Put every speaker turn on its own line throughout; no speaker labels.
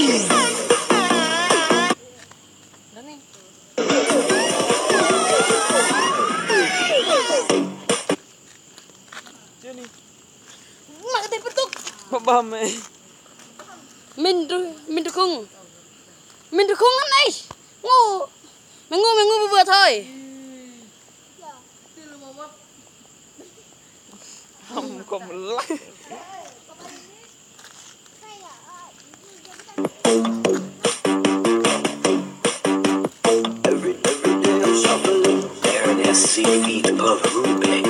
Mak teh petuk.
Babam eh.
Min du min du khung. Min du khung lắm đây. Ngu. Mày ngu mày ngu vừa vừa thôi.
Không có lắc.
six feet of
Rubik.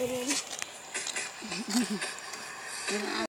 por ele.